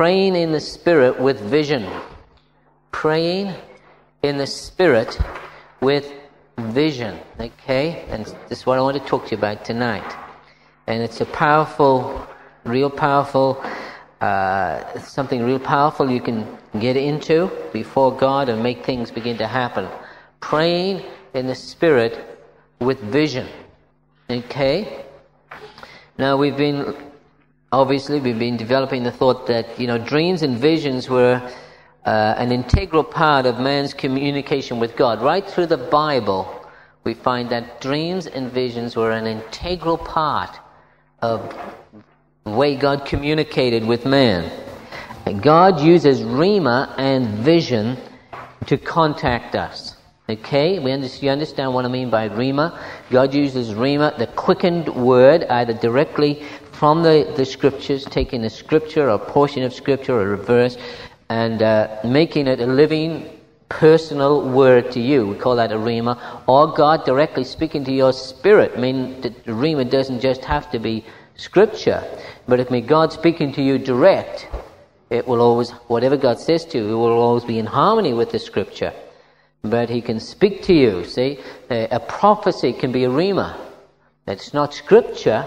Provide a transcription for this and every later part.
praying in the Spirit with vision. Praying in the Spirit with vision. Okay? And this is what I want to talk to you about tonight. And it's a powerful, real powerful, uh, something real powerful you can get into before God and make things begin to happen. Praying in the Spirit with vision. Okay? Now we've been, obviously, we've been developing the thought that, you know, dreams and visions were uh, an integral part of man's communication with God. Right through the Bible, we find that dreams and visions were an integral part of the way God communicated with man. And God uses Rhema and vision to contact us. Okay, we understand, you understand what I mean by Rhema? God uses Rhema, the quickened word, either directly from the, the scriptures, taking a scripture or a portion of scripture or a verse, and uh, making it a living, personal word to you. We call that a Rhema. Or God directly speaking to your spirit. I mean, the Rhema doesn't just have to be scripture, but if may God speaking to you direct, it will always, whatever God says to you, it will always be in harmony with the scripture but he can speak to you. See, a prophecy can be a rhema. It's not scripture,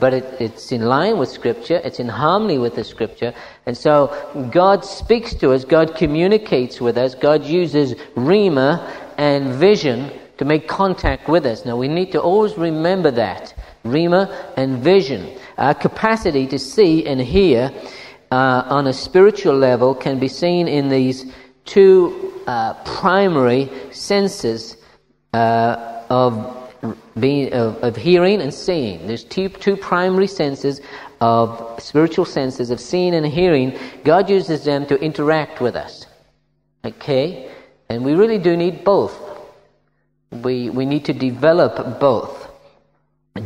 but it, it's in line with scripture. It's in harmony with the scripture. And so God speaks to us. God communicates with us. God uses rhema and vision to make contact with us. Now we need to always remember that. Rhema and vision. Our capacity to see and hear uh, on a spiritual level can be seen in these two uh, primary senses uh, of being of, of, hearing and seeing. There's two, two primary senses of spiritual senses of seeing and hearing. God uses them to interact with us. Okay, and we really do need both. We we need to develop both.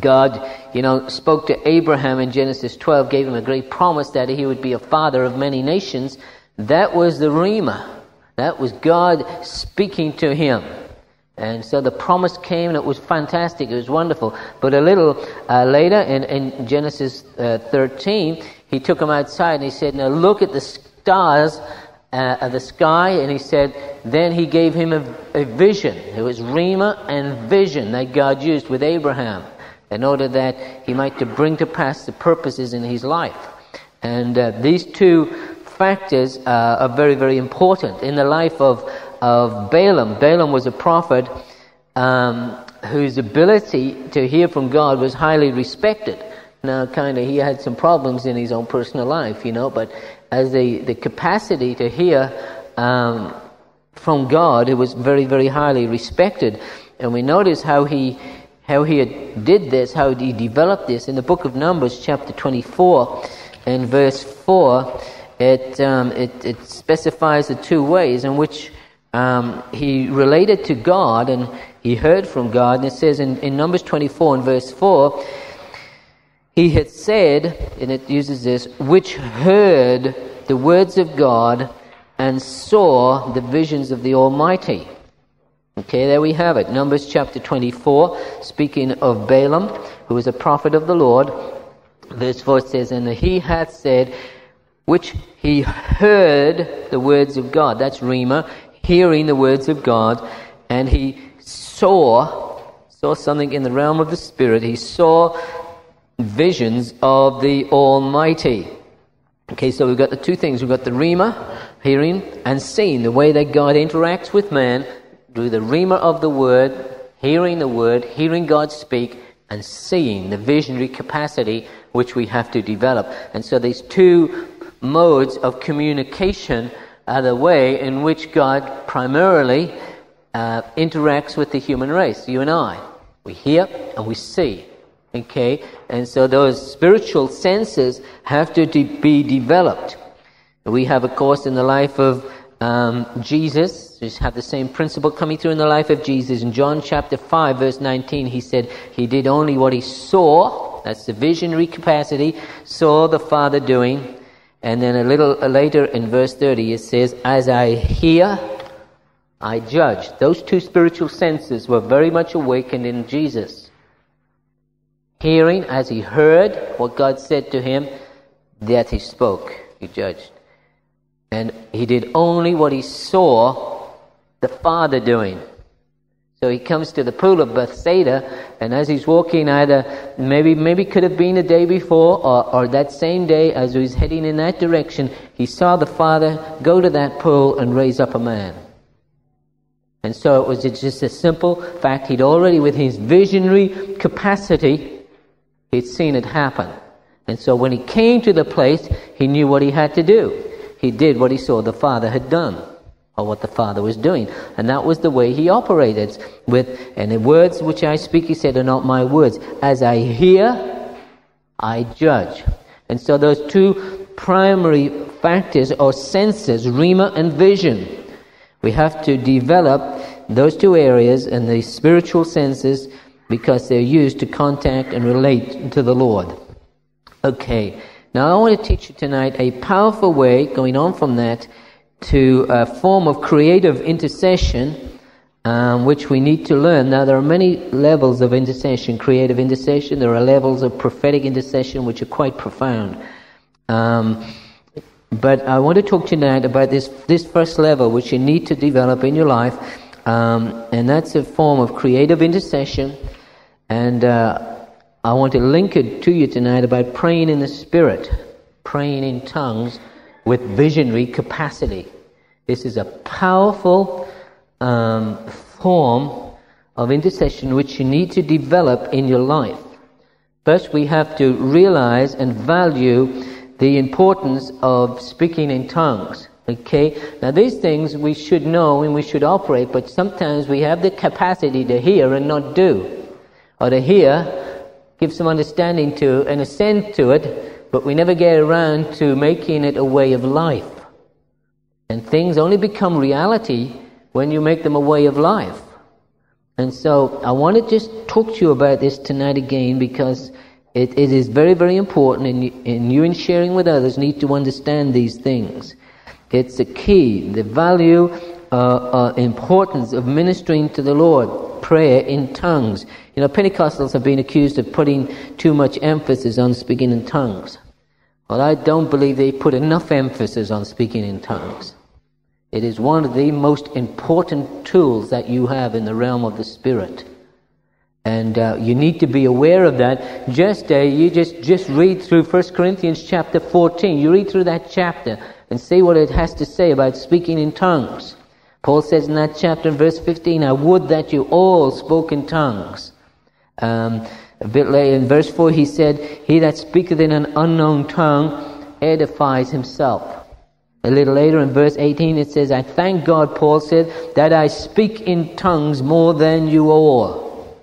God, you know, spoke to Abraham in Genesis 12, gave him a great promise that he would be a father of many nations. That was the Rhema. That was God speaking to him. And so the promise came and it was fantastic. It was wonderful. But a little uh, later in, in Genesis uh, 13, he took him outside and he said, Now look at the stars uh, of the sky. And he said, Then he gave him a, a vision. It was Rhema and vision that God used with Abraham in order that he might to bring to pass the purposes in his life. And uh, these two factors uh, are very, very important. In the life of, of Balaam, Balaam was a prophet um, whose ability to hear from God was highly respected. Now, kind of, he had some problems in his own personal life, you know, but as the, the capacity to hear um, from God, it was very, very highly respected. And we notice how he how he did this, how he developed this in the book of Numbers, chapter 24, and verse 4 it, um, it, it, specifies the two ways in which um, he related to God and he heard from God. And it says in, in Numbers 24 and verse 4, he had said, and it uses this, which heard the words of God and saw the visions of the Almighty. Okay, there we have it. Numbers chapter 24, speaking of Balaam, who was a prophet of the Lord. Verse 4 says, And he hath said, which he heard the words of God. That's Rhema, hearing the words of God, and he saw saw something in the realm of the spirit. He saw visions of the Almighty. Okay, so we've got the two things. We've got the Rhema, hearing and seeing, the way that God interacts with man through the Rhema of the Word, hearing the Word, hearing God speak, and seeing the visionary capacity which we have to develop. And so these two modes of communication are the way in which God primarily uh, interacts with the human race, you and I. We hear and we see. Okay? And so those spiritual senses have to de- be developed. We have, of course, in the life of um, Jesus, just have the same principle coming through in the life of Jesus. In John chapter 5, verse 19, he said he did only what he saw, that's the visionary capacity, saw the Father doing, and then a little uh, later in verse 30, it says, As I hear, I judge. Those two spiritual senses were very much awakened in Jesus. Hearing, as he heard what God said to him, that he spoke. He judged. And he did only what he saw the Father doing. So he comes to the pool of Bethsaida, and as he's walking, either maybe maybe could have been the day before or, or that same day, as he was heading in that direction, he saw the Father go to that pool and raise up a man. And so it was just a simple fact. He'd already, with his visionary capacity, he'd seen it happen. And so when he came to the place, he knew what he had to do. He did what he saw the Father had done or what the Father was doing. And that was the way he operated with, and the words which I speak, he said, are not my words. As I hear, I judge. And so those two primary factors or senses, rhema and vision. We have to develop those two areas and the spiritual senses because they're used to contact and relate to the Lord. Okay, now I want to teach you tonight a powerful way, going on from that, to a form of creative intercession, um, which we need to learn. Now, there are many levels of intercession, creative intercession. There are levels of prophetic intercession, which are quite profound. Um, but I want to talk tonight about this, this first level, which you need to develop in your life, um, and that's a form of creative intercession. And uh, I want to link it to you tonight about praying in the Spirit, praying in tongues with visionary capacity. This is a powerful um, form of intercession which you need to develop in your life. First, we have to realize and value the importance of speaking in tongues. Okay? Now, these things we should know and we should operate, but sometimes we have the capacity to hear and not do. Or to hear, give some understanding to, and assent to it, but we never get around to making it a way of life. And things only become reality when you make them a way of life. And so I want to just talk to you about this tonight again because it, it is very, very important, and you, and you in sharing with others need to understand these things. It's the key, the value, uh, uh, importance of ministering to the Lord, prayer in tongues. You know, Pentecostals have been accused of putting too much emphasis on speaking in tongues. Well, I don't believe they put enough emphasis on speaking in tongues. It is one of the most important tools that you have in the realm of the Spirit. And uh, you need to be aware of that. Just uh, you just just read through 1 Corinthians chapter 14. You read through that chapter and see what it has to say about speaking in tongues. Paul says in that chapter, verse 15, "I would that you all spoke in tongues." Um, a bit later in verse 4, he said, He that speaketh in an unknown tongue edifies himself. A little later in verse 18, it says, I thank God, Paul said, that I speak in tongues more than you all.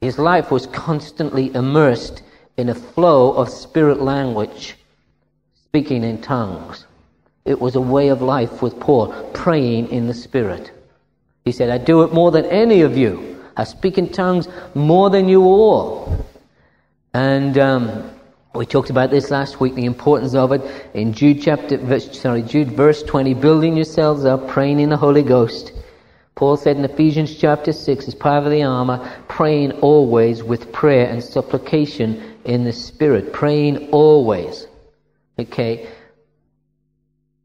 His life was constantly immersed in a flow of spirit language, speaking in tongues. It was a way of life with Paul, praying in the Spirit. He said, I do it more than any of you. I speak in tongues more than you all. And um, we talked about this last week, the importance of it in Jude chapter, verse, sorry, Jude verse 20, building yourselves up, praying in the Holy Ghost. Paul said in Ephesians chapter 6, as part of the armor, praying always with prayer and supplication in the Spirit. Praying always. Okay?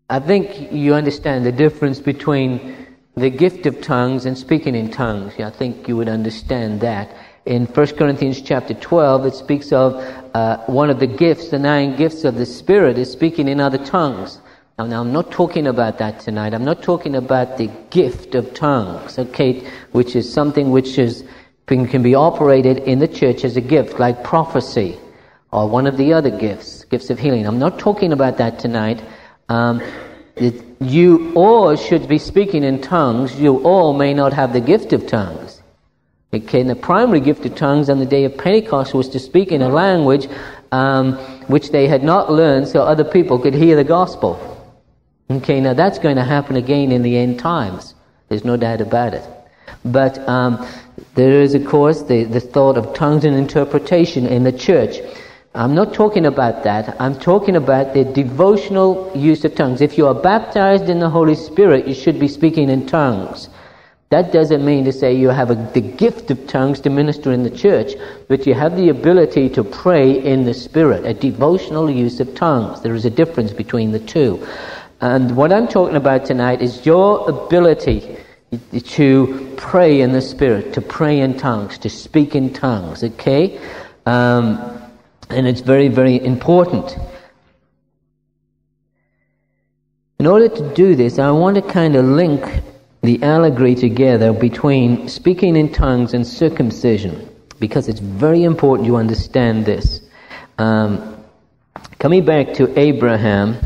I think you understand the difference between the gift of tongues and speaking in tongues. I think you would understand that. In 1 Corinthians chapter 12, it speaks of uh, one of the gifts, the nine gifts of the Spirit, is speaking in other tongues. Now, now, I'm not talking about that tonight. I'm not talking about the gift of tongues, okay, which is something which is, can be operated in the church as a gift, like prophecy or one of the other gifts, gifts of healing. I'm not talking about that tonight. Um, it, you all should be speaking in tongues. You all may not have the gift of tongues. Okay, the primary gift of tongues on the day of Pentecost was to speak in a language um, which they had not learned so other people could hear the gospel. Okay, now that's going to happen again in the end times. There's no doubt about it. But um, there is, of course, the, the thought of tongues and interpretation in the church. I'm not talking about that. I'm talking about the devotional use of tongues. If you are baptized in the Holy Spirit, you should be speaking in tongues. That doesn't mean to say you have a, the gift of tongues to minister in the church, but you have the ability to pray in the Spirit, a devotional use of tongues. There is a difference between the two. And what I'm talking about tonight is your ability to pray in the Spirit, to pray in tongues, to speak in tongues, okay? Um, and it's very, very important. In order to do this, I want to kind of link the allegory together between speaking in tongues and circumcision, because it's very important you understand this. Um, coming back to Abraham,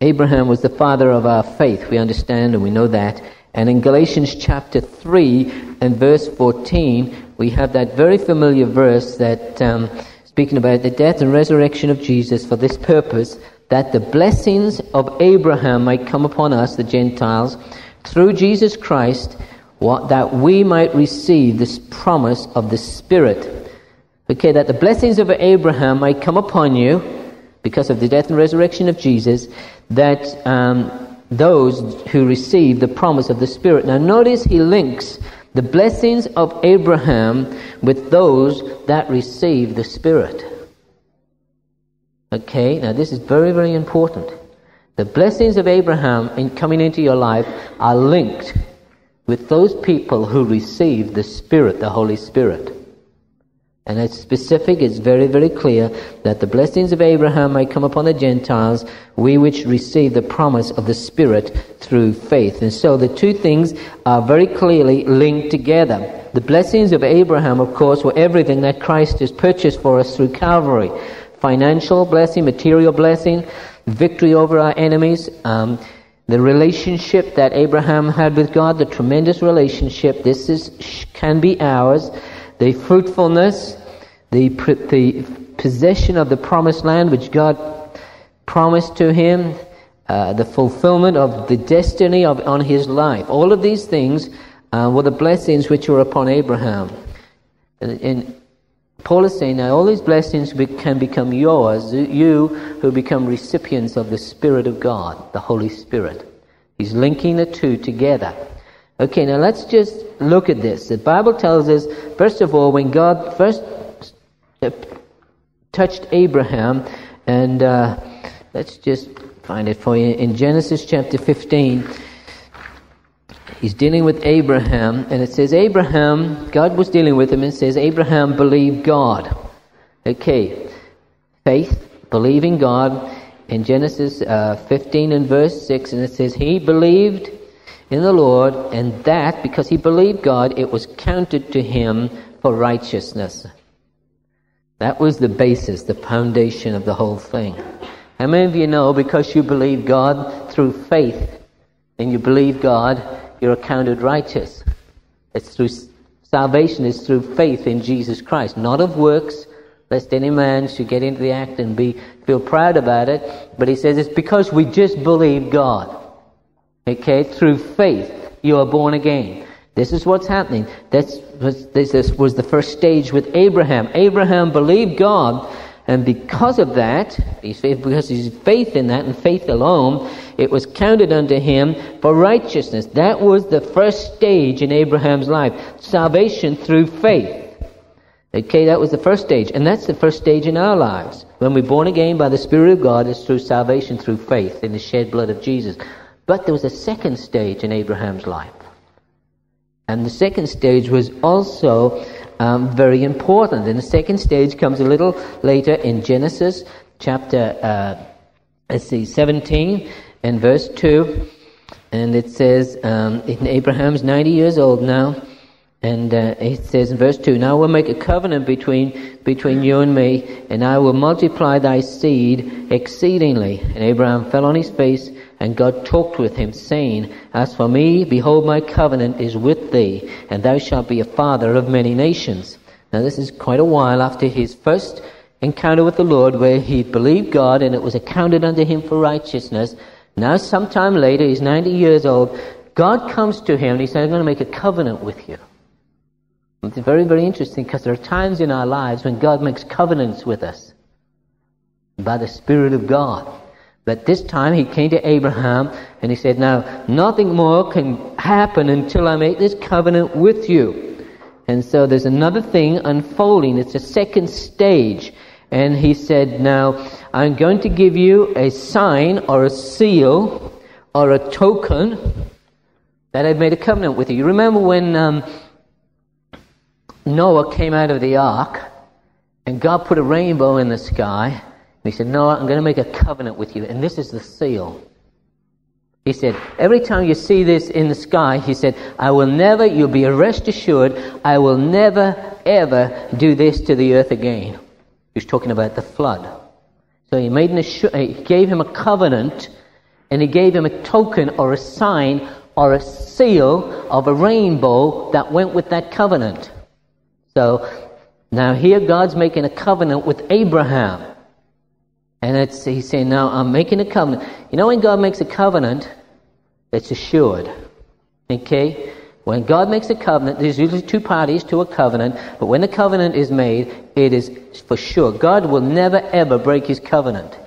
Abraham was the father of our faith, we understand and we know that. And in Galatians chapter 3 and verse 14, we have that very familiar verse that, um, speaking about the death and resurrection of Jesus for this purpose, that the blessings of Abraham might come upon us, the Gentiles, through Jesus Christ, what, that we might receive this promise of the Spirit. Okay, that the blessings of Abraham might come upon you because of the death and resurrection of Jesus, that um, those who receive the promise of the Spirit. Now, notice he links the blessings of Abraham with those that receive the Spirit. Okay, now this is very, very important. The blessings of Abraham in coming into your life are linked with those people who receive the Spirit, the Holy Spirit. And it's specific, it's very, very clear that the blessings of Abraham may come upon the Gentiles, we which receive the promise of the Spirit through faith. And so the two things are very clearly linked together. The blessings of Abraham, of course, were everything that Christ has purchased for us through Calvary financial blessing, material blessing, victory over our enemies. Um, the relationship that Abraham had with God, the tremendous relationship, this is can be ours the fruitfulness, the, the possession of the promised land which God promised to him, uh, the fulfillment of the destiny of, on his life. All of these things uh, were the blessings which were upon Abraham. And, and Paul is saying now all these blessings can become yours, you who become recipients of the Spirit of God, the Holy Spirit. He's linking the two together. Okay, now let's just look at this. The Bible tells us, first of all, when God first uh, touched Abraham, and uh, let's just find it for you. In Genesis chapter 15, he's dealing with Abraham, and it says, Abraham, God was dealing with him, and says, Abraham believed God. Okay, faith, believing God. In Genesis uh, 15 and verse 6, and it says, He believed in the Lord, and that, because he believed God, it was counted to him for righteousness. That was the basis, the foundation of the whole thing. How many of you know because you believe God through faith and you believe God, you're accounted righteous? It's through salvation is through faith in Jesus Christ, not of works, lest any man should get into the act and be feel proud about it. But he says it's because we just believe God. Okay, through faith, you are born again. This is what's happening. This was, this was the first stage with Abraham. Abraham believed God, and because of that, because his faith in that and faith alone, it was counted unto him for righteousness. That was the first stage in Abraham's life. Salvation through faith. Okay, that was the first stage. And that's the first stage in our lives. When we're born again by the Spirit of God, it's through salvation through faith in the shed blood of Jesus. But there was a second stage in Abraham's life. And the second stage was also um, very important. And the second stage comes a little later in Genesis chapter, uh, let's see, 17 and verse 2. And it says, um, Abraham's 90 years old now. And uh, it says in verse 2 Now I will make a covenant between, between you and me, and I will multiply thy seed exceedingly. And Abraham fell on his face and God talked with him, saying, As for me, behold, my covenant is with thee, and thou shalt be a father of many nations. Now, this is quite a while after his first encounter with the Lord, where he believed God and it was accounted unto him for righteousness. Now, sometime later, he's 90 years old. God comes to him and he says, I'm going to make a covenant with you. It's very, very interesting because there are times in our lives when God makes covenants with us by the Spirit of God. But this time he came to Abraham and he said, Now, nothing more can happen until I make this covenant with you. And so there's another thing unfolding. It's a second stage. And he said, Now, I'm going to give you a sign or a seal or a token that I've made a covenant with you. You remember when um, Noah came out of the ark and God put a rainbow in the sky? And he said, Noah, I'm going to make a covenant with you, and this is the seal. He said, every time you see this in the sky, he said, I will never, you'll be rest assured, I will never, ever do this to the earth again. He was talking about the flood. So he made an assur- he gave him a covenant, and he gave him a token or a sign or a seal of a rainbow that went with that covenant. So now here God's making a covenant with Abraham. And he's saying, now I'm making a covenant. You know when God makes a covenant, it's assured. Okay? When God makes a covenant, there's usually two parties to a covenant, but when the covenant is made, it is for sure. God will never ever break his covenant.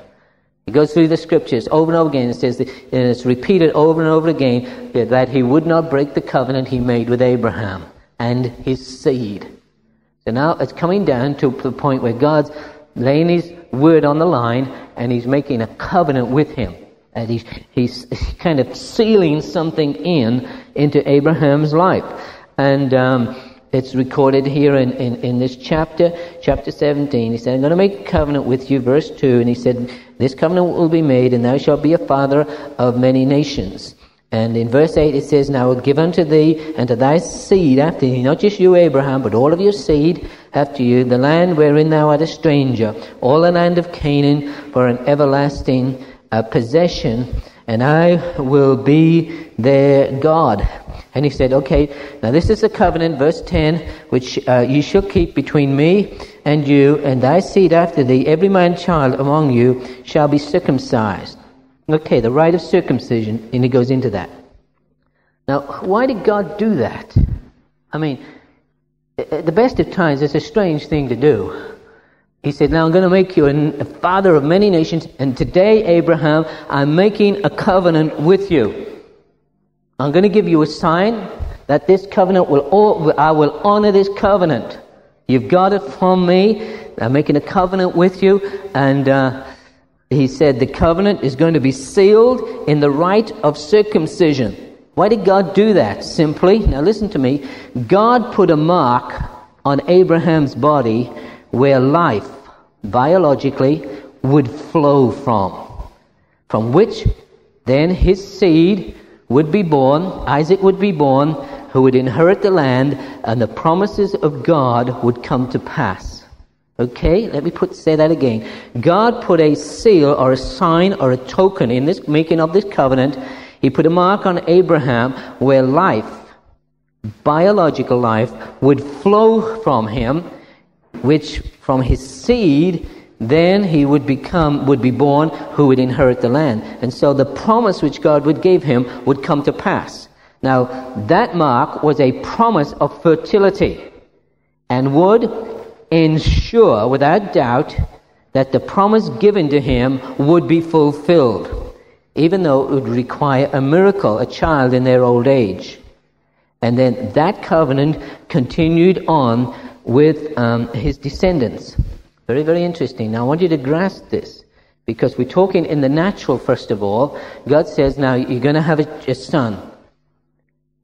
He goes through the scriptures over and over again. It says, that, and it's repeated over and over again that he would not break the covenant he made with Abraham and his seed. So now it's coming down to the point where God's laying his word on the line and he's making a covenant with him. And he's, he's kind of sealing something in into Abraham's life. And um, it's recorded here in, in, in, this chapter, chapter 17. He said, I'm going to make a covenant with you, verse 2. And he said, This covenant will be made, and thou shalt be a father of many nations. And in verse 8 it says, Now I will give unto thee and to thy seed after thee, not just you, Abraham, but all of your seed after you, the land wherein thou art a stranger, all the land of Canaan, for an everlasting uh, possession, and I will be their God. And he said, Okay, now this is the covenant, verse 10, which uh, you shall keep between me and you, and thy seed after thee, every man child among you shall be circumcised. Okay, the rite of circumcision, and he goes into that. Now, why did God do that? I mean, at the best of times, it's a strange thing to do. He said, Now I'm going to make you a father of many nations, and today, Abraham, I'm making a covenant with you. I'm going to give you a sign that this covenant will, I will honor this covenant. You've got it from me. I'm making a covenant with you, and uh, he said the covenant is going to be sealed in the rite of circumcision. Why did God do that? Simply, now listen to me, God put a mark on Abraham's body where life, biologically, would flow from, from which then his seed would be born, Isaac would be born, who would inherit the land, and the promises of God would come to pass. Okay, let me put say that again. God put a seal or a sign or a token in this making of this covenant. He put a mark on Abraham where life, biological life, would flow from him, which from his seed then he would become would be born who would inherit the land. And so the promise which God would give him would come to pass. Now that mark was a promise of fertility and would ensure without doubt that the promise given to him would be fulfilled, even though it would require a miracle, a child in their old age. And then that covenant continued on with um, his descendants. Very, very interesting. Now, I want you to grasp this because we're talking in the natural, first of all. God says, now you're going to have a, a son.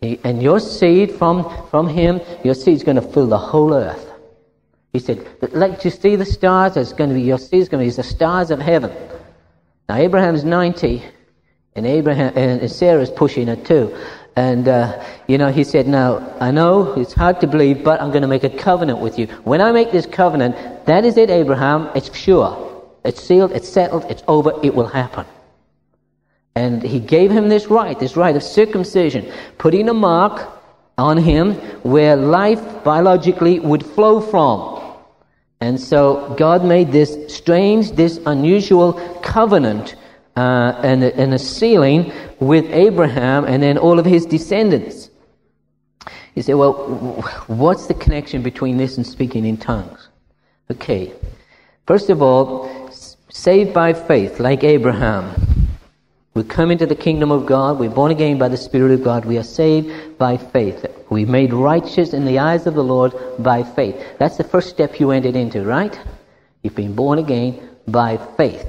And your seed from, from him, your seed is going to fill the whole earth. He said, Let you see the stars, it's going to be, your seed is going to be the stars of heaven. Now, Abraham's 90, and Abraham and Sarah's pushing it too. And, uh, you know, he said, Now, I know it's hard to believe, but I'm going to make a covenant with you. When I make this covenant, that is it, Abraham. It's sure. It's sealed, it's settled, it's over, it will happen. And he gave him this right, this right of circumcision, putting a mark on him where life biologically would flow from. And so God made this strange, this unusual covenant uh, and, and a sealing with Abraham and then all of his descendants. You say, well, what's the connection between this and speaking in tongues? Okay. First of all, saved by faith, like Abraham. We come into the kingdom of God. We're born again by the Spirit of God. We are saved by faith. We're made righteous in the eyes of the Lord by faith. That's the first step you entered into, right? You've been born again by faith.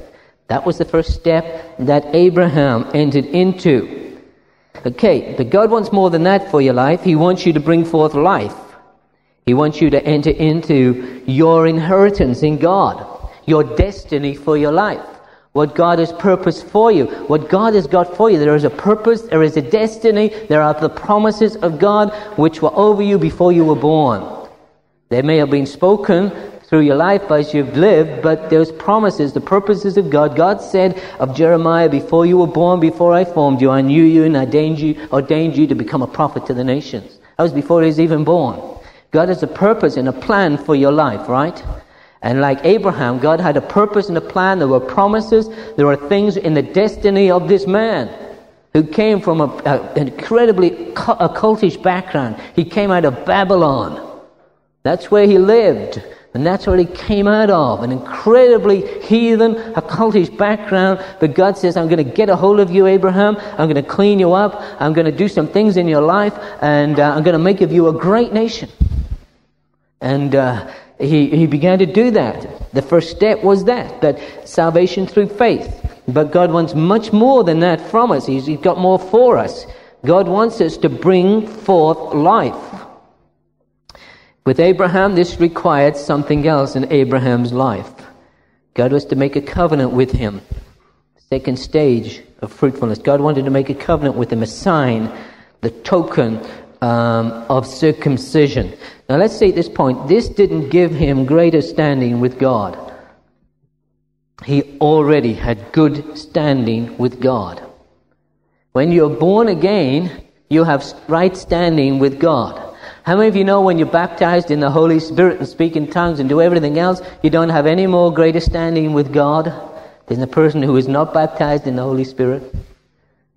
That was the first step that Abraham entered into. Okay, but God wants more than that for your life. He wants you to bring forth life. He wants you to enter into your inheritance in God, your destiny for your life, what God has purposed for you, what God has got for you. There is a purpose, there is a destiny, there are the promises of God which were over you before you were born. They may have been spoken through your life as you've lived, but those promises, the purposes of God. God said of Jeremiah, Before you were born, before I formed you, I knew you and ordained you, ordained you to become a prophet to the nations. That was before he was even born. God has a purpose and a plan for your life, right? And like Abraham, God had a purpose and a plan. There were promises. There were things in the destiny of this man who came from a, a, an incredibly occultish background. He came out of Babylon. That's where he lived. And that's where he came out of, an incredibly heathen, occultish background. But God says, I'm going to get a hold of you, Abraham. I'm going to clean you up. I'm going to do some things in your life. And uh, I'm going to make of you a great nation. And uh, he, he began to do that. The first step was that, that salvation through faith. But God wants much more than that from us. He's, he's got more for us. God wants us to bring forth life. With Abraham, this required something else in Abraham's life. God was to make a covenant with him. Second stage of fruitfulness. God wanted to make a covenant with him, a sign, the token um, of circumcision. Now, let's see at this point, this didn't give him greater standing with God. He already had good standing with God. When you're born again, you have right standing with God. How many of you know when you're baptized in the Holy Spirit and speak in tongues and do everything else, you don't have any more greater standing with God than the person who is not baptized in the Holy Spirit?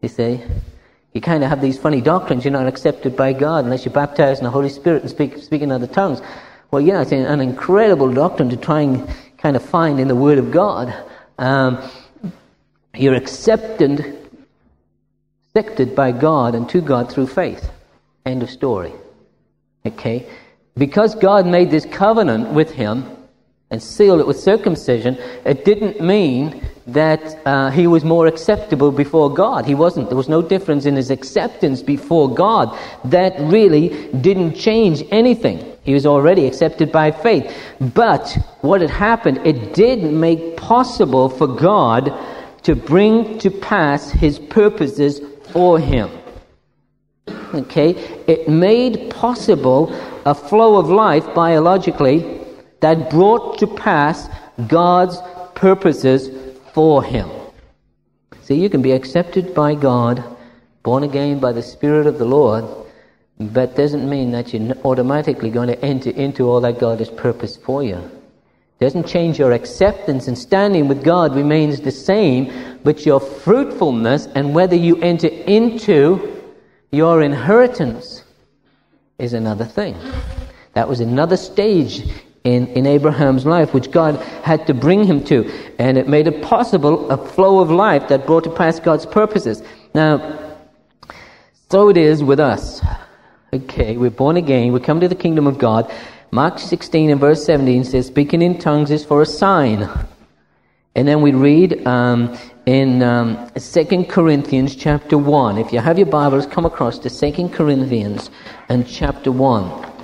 You see? You kind of have these funny doctrines. You're not accepted by God unless you're baptized in the Holy Spirit and speak, speak in other tongues. Well, yeah, it's an incredible doctrine to try and kind of find in the Word of God. Um, you're accepted, accepted by God and to God through faith. End of story. Okay? Because God made this covenant with him and sealed it with circumcision, it didn't mean that uh, he was more acceptable before God. He wasn't. There was no difference in his acceptance before God. That really didn't change anything. He was already accepted by faith. But what had happened, it did make possible for God to bring to pass his purposes for him. Okay? It made possible a flow of life biologically that brought to pass God's purposes for him. See, you can be accepted by God, born again by the Spirit of the Lord, but doesn't mean that you're automatically going to enter into all that God has purposed for you. Doesn't change your acceptance and standing with God remains the same, but your fruitfulness and whether you enter into your inheritance is another thing. That was another stage in, in Abraham's life, which God had to bring him to. And it made it possible a flow of life that brought to pass God's purposes. Now, so it is with us. Okay, we're born again, we come to the kingdom of God. Mark 16 and verse 17 says, Speaking in tongues is for a sign. And then we read um, in um, 2 Corinthians chapter 1. If you have your Bibles, come across to 2 Corinthians and chapter 1.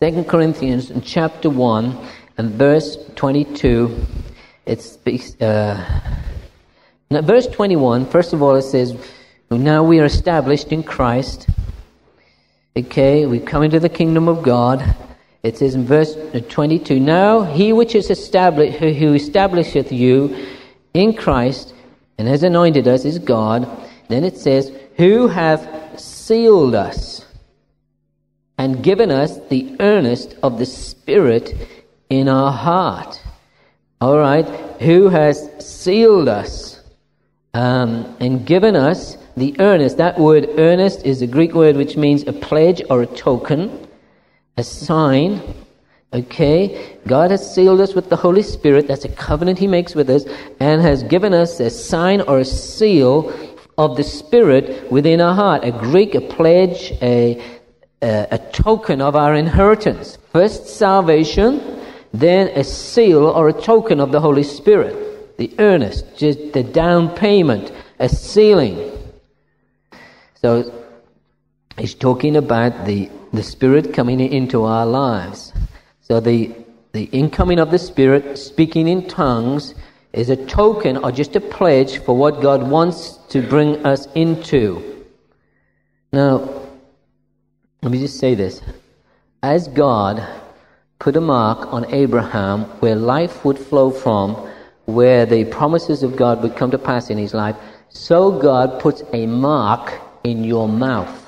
Second Corinthians in chapter 1 and verse 22, it speaks, uh, verse 21, first of all, it says, Now we are established in Christ. Okay, we come into the kingdom of God. It says in verse 22, Now he which is established, who establisheth you in Christ and has anointed us is God. Then it says, Who hath sealed us and given us the earnest of the Spirit in our heart. All right, who has sealed us um, and given us the earnest? That word earnest is a Greek word which means a pledge or a token, a sign, Okay? God has sealed us with the Holy Spirit. That's a covenant He makes with us and has given us a sign or a seal of the Spirit within our heart. A Greek, a pledge, a, a, token of our inheritance. First salvation, then a seal or a token of the Holy Spirit. The earnest, just the down payment, a sealing. So he's talking about the, the Spirit coming into our lives. So the, the incoming of the Spirit, speaking in tongues, is a token or just a pledge for what God wants to bring us into. Now, say this. As God put a mark on Abraham where life would flow from, where the promises of God would come to pass in his life, so God puts a mark in your mouth.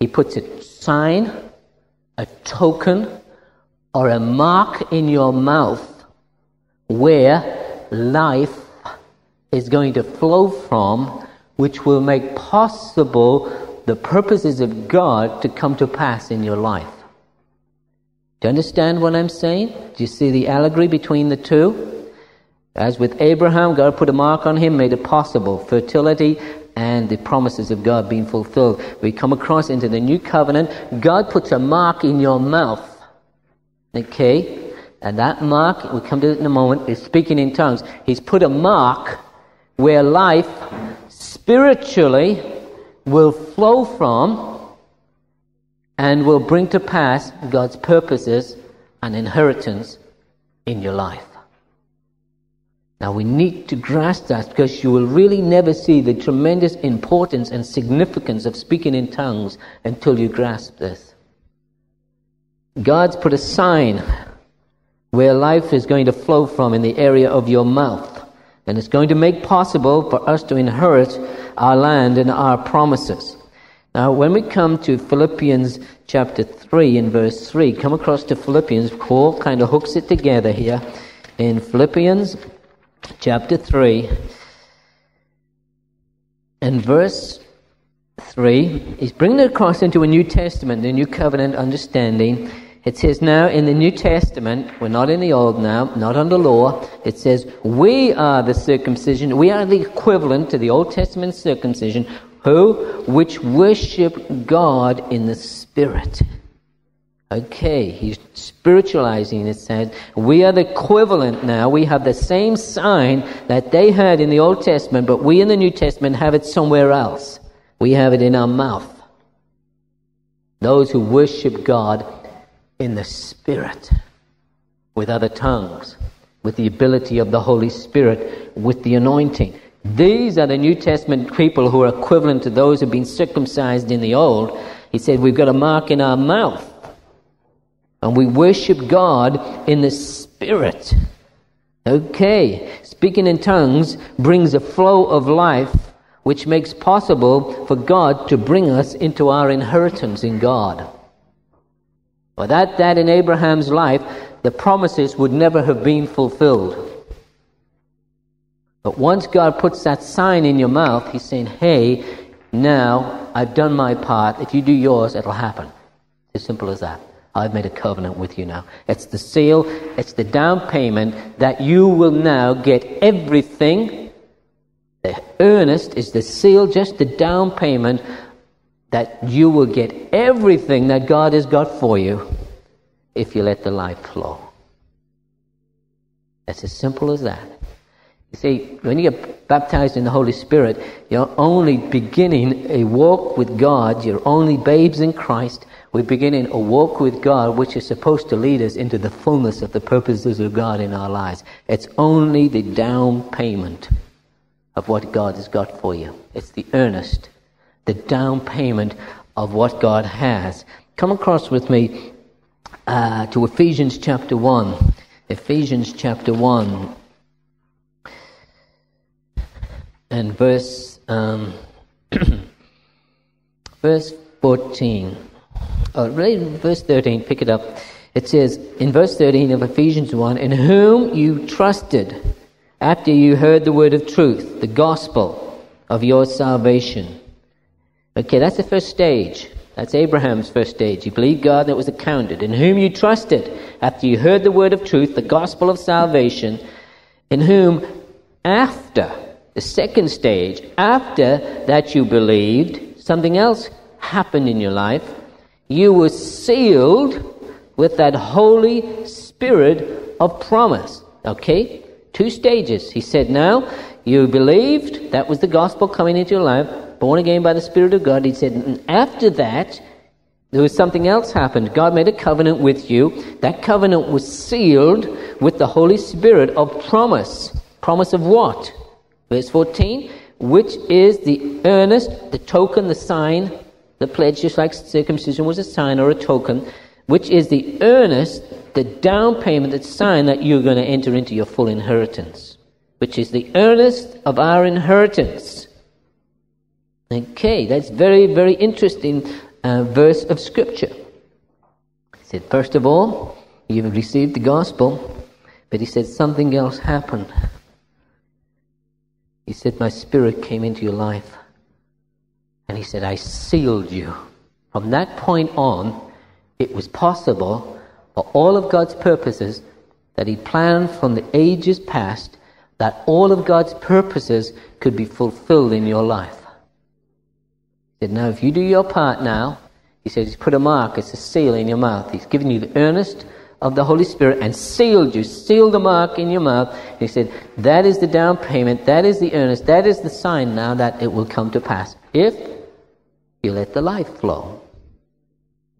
He puts a sign, a token, or a mark in your mouth where life is going to flow from, which will make possible the purposes of God to come to pass in your life. Do you understand what I'm saying? Do you see the allegory between the two? As with Abraham, God put a mark on him, made it possible. Fertility and the promises of God being fulfilled. We come across into the new covenant. God puts a mark in your mouth. Okay? And that mark, we'll come to it in a moment, is speaking in tongues. He's put a mark where life spiritually will flow from and will bring to pass God's purposes and inheritance in your life. Now we need to grasp that because you will really never see the tremendous importance and significance of speaking in tongues until you grasp this. God's put a sign where life is going to flow from in the area of your mouth. And it's going to make possible for us to inherit our land and our promises. Now, when we come to Philippians chapter 3 and verse 3, come across to Philippians, Paul kind of hooks it together here. In Philippians chapter 3 and verse 3, he's bringing it across into a New Testament, a New Covenant understanding. It says now in the New Testament, we're not in the Old now, not under law. It says, we are the circumcision, we are the equivalent to the Old Testament circumcision, who? Which worship God in the Spirit. Okay, he's spiritualizing it, says, we are the equivalent now. We have the same sign that they had in the Old Testament, but we in the New Testament have it somewhere else. We have it in our mouth. Those who worship God in the Spirit, with other tongues, with the ability of the Holy Spirit, with the anointing. These are the New Testament people who are equivalent to those who have been circumcised in the Old. He said, We've got a mark in our mouth. And we worship God in the Spirit. Okay, speaking in tongues brings a flow of life which makes possible for God to bring us into our inheritance in God. Without that in Abraham's life, the promises would never have been fulfilled. But once God puts that sign in your mouth, He's saying, hey, now I've done my part. If you do yours, it'll happen. It's as simple as that. I've made a covenant with you now. It's the seal, it's the down payment that you will now get everything. The earnest is the seal, just the down payment that you will get everything that God has got for you if you let the life flow. That's as simple as that. You see, when you get baptized in the Holy Spirit, you're only beginning a walk with God. You're only babes in Christ. We're beginning a walk with God which is supposed to lead us into the fullness of the purposes of God in our lives. It's only the down payment of what God has got for you. It's the earnest the down payment of what God has. Come across with me uh, to Ephesians chapter 1. Ephesians chapter 1 and verse um, verse 14 oh, read verse 13 pick it up it says in verse 13 of Ephesians 1 in whom you trusted after you heard the word of truth the gospel of your salvation Okay, that's the first stage. That's Abraham's first stage. He believed God that was accounted, in whom you trusted after you heard the word of truth, the gospel of salvation, in whom after the second stage, after that you believed, something else happened in your life. You were sealed with that Holy Spirit of promise. Okay? Two stages. He said, now you believed, that was the gospel coming into your life born again by the Spirit of God. He said, and after that, there was something else happened. God made a covenant with you. That covenant was sealed with the Holy Spirit of promise. Promise of what? Verse 14, which is the earnest, the token, the sign, the pledge, just like circumcision was a sign or a token, which is the earnest, the down payment, the sign that you're going to enter into your full inheritance, which is the earnest of our inheritance Okay, that's very, very interesting uh, verse of Scripture. He said, first of all, you've received the gospel, but he said something else happened. He said, My spirit came into your life. And he said, I sealed you. From that point on, it was possible for all of God's purposes that he planned from the ages past, that all of God's purposes could be fulfilled in your life. He said, Now, if you do your part now, he said, He's put a mark, it's a seal in your mouth. He's given you the earnest of the Holy Spirit and sealed you, sealed the mark in your mouth. He said, That is the down payment, that is the earnest, that is the sign now that it will come to pass. If you let the life flow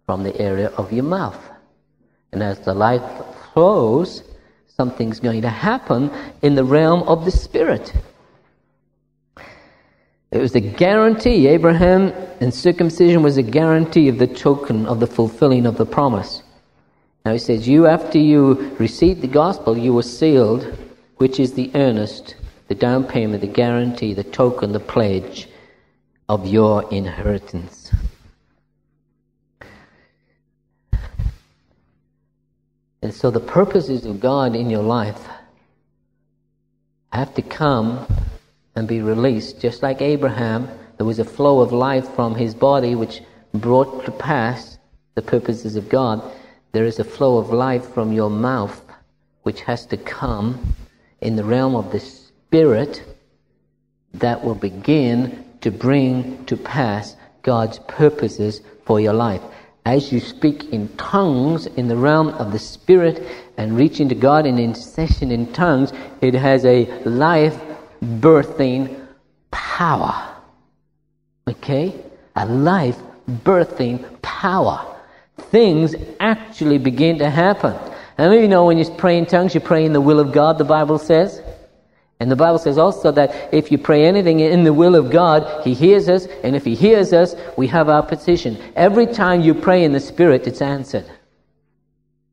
from the area of your mouth. And as the life flows, something's going to happen in the realm of the Spirit. It was a guarantee. Abraham and circumcision was a guarantee of the token of the fulfilling of the promise. Now he says, You, after you received the gospel, you were sealed, which is the earnest, the down payment, the guarantee, the token, the pledge of your inheritance. And so the purposes of God in your life have to come and be released. Just like Abraham, there was a flow of life from his body which brought to pass the purposes of God. There is a flow of life from your mouth which has to come in the realm of the Spirit that will begin to bring to pass God's purposes for your life. As you speak in tongues in the realm of the Spirit and reach into God in intercession in tongues, it has a life birthing power. Okay? A life birthing power. Things actually begin to happen. And you know when you pray in tongues, you pray in the will of God, the Bible says. And the Bible says also that if you pray anything in the will of God, He hears us, and if He hears us, we have our petition. Every time you pray in the Spirit, it's answered.